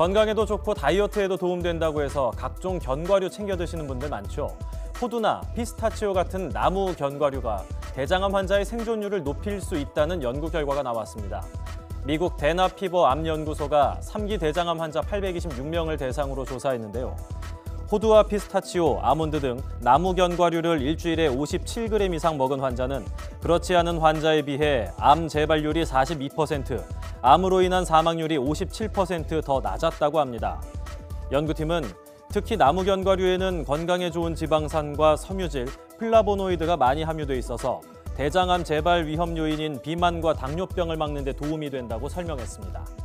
건강에도 좋고 다이어트에도 도움된다고 해서 각종 견과류 챙겨 드시는 분들 많죠. 호두나 피스타치오 같은 나무 견과류가 대장암 환자의 생존율을 높일 수 있다는 연구 결과가 나왔습니다. 미국 대나파버 암연구소가 3기 대장암 환자 826명을 대상으로 조사했는데요. 호두와 피스타치오, 아몬드 등 나무 견과류를 일주일에 57g 이상 먹은 환자는 그렇지 않은 환자에 비해 암 재발률이 42%, 암으로 인한 사망률이 57%더 낮았다고 합니다. 연구팀은 특히 나무 견과류에는 건강에 좋은 지방산과 섬유질, 플라보노이드가 많이 함유돼 있어서 대장암 재발 위험 요인인 비만과 당뇨병을 막는 데 도움이 된다고 설명했습니다.